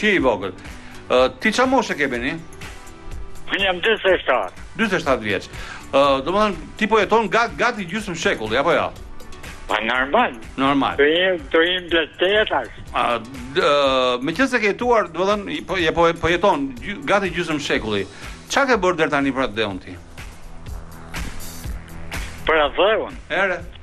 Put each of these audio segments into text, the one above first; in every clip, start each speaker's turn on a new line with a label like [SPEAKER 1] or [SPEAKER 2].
[SPEAKER 1] Që i vogël.
[SPEAKER 2] Ë ti ça moshe ke Beni?
[SPEAKER 1] Unë jam 47.
[SPEAKER 2] 47 vjeç. Ë domethënë ti po jeton gat, gati gjysmë shekulli apo jo?
[SPEAKER 1] Pa normal.
[SPEAKER 2] Normal.
[SPEAKER 1] Të jem të jem
[SPEAKER 2] të tetash. A meqenëse ke jetuar, domethënë po je po, po jeton gjy, gati gjysmë shekulli. Ça ke bërë deri tani për atdheun ti?
[SPEAKER 1] Për atdheun?
[SPEAKER 2] Ere.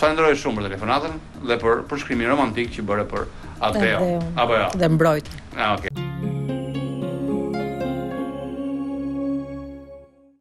[SPEAKER 2] Falenderoj shumë për telefonatën dhe për përshkrimin romantik që bëre për
[SPEAKER 3] atdheun.
[SPEAKER 2] Apo jo.
[SPEAKER 3] Dhe mbrojt.
[SPEAKER 2] Ah, okay.